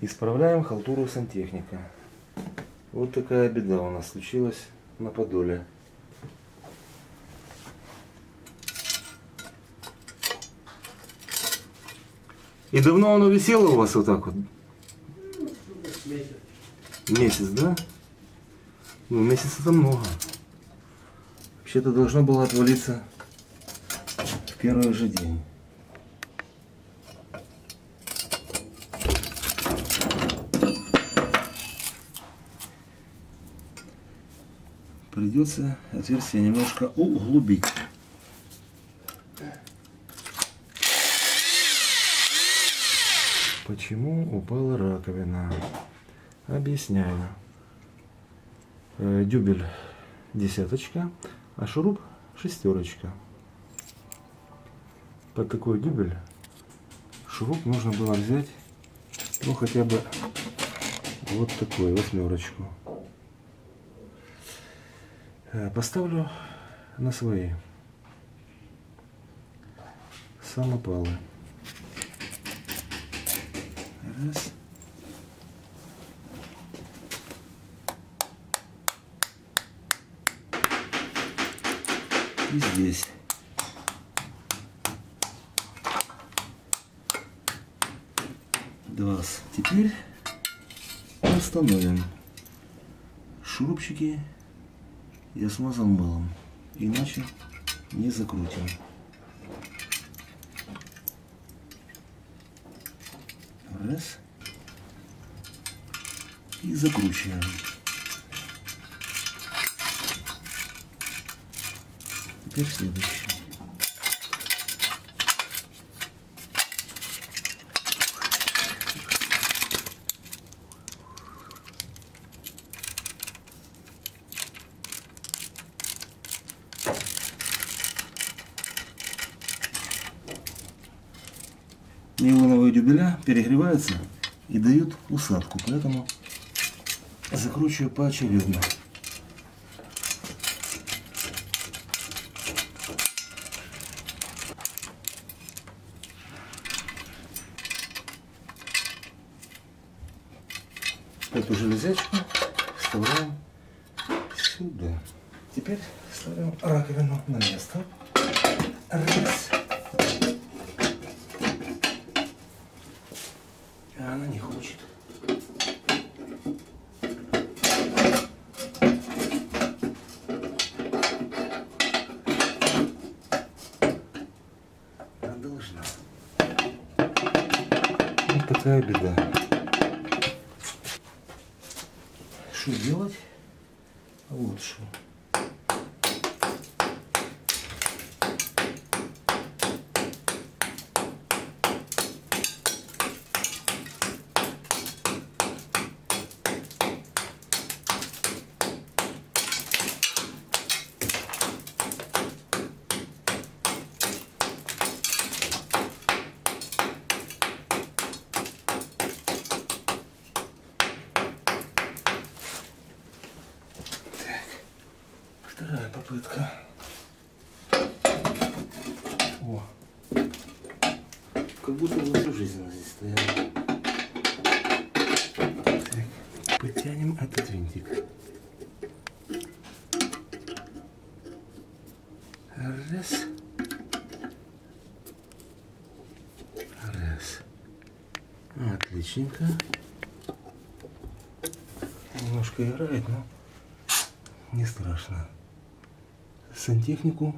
Исправляем халтуру сантехника. Вот такая беда у нас случилась на Подоле. И давно оно висело у вас вот так вот? Месяц. Месяц, да? Ну, месяц это много. Вообще-то должно было отвалиться в первый же день. Придется отверстие немножко углубить. Почему упала раковина? Объясняю. Э, Дюбель десяточка, а шуруп шестерочка. Под такой дюбель шуруп нужно было взять, ну хотя бы вот такой восьмерочку. Э, Поставлю на свои самопалы. Раз. И здесь. Два. Теперь установим шурупчики я смазал мылом, иначе не закрутим. Раз. И закручиваем. Теперь следующий. Нейлоновые дюбеля перегреваются и дают усадку, поэтому закручиваю поочередно. Эту железячку вставляем сюда. Теперь ставим раковину на место. Раз. А она не хочет. А должна. Вот такая беда. Что делать? Вот что. Вторая попытка. О. Как будто бы всю жизнь здесь стояла. Так, потянем этот винтик. Раз. Раз. Отличненько. Немножко играет, но не страшно. Сантехнику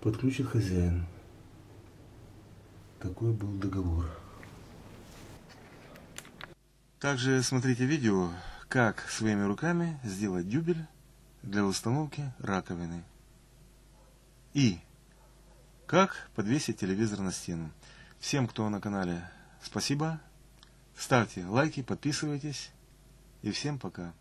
подключит хозяин. Такой был договор. Также смотрите видео, как своими руками сделать дюбель для установки раковины. И как подвесить телевизор на стену. Всем, кто на канале, спасибо. Ставьте лайки, подписывайтесь. И всем пока.